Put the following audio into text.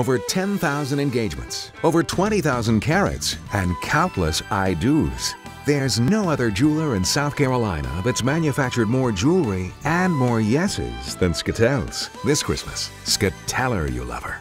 over 10,000 engagements, over 20,000 carats, and countless I do's. There's no other jeweler in South Carolina that's manufactured more jewelry and more yeses than Skatell's. This Christmas, Skateller you lover.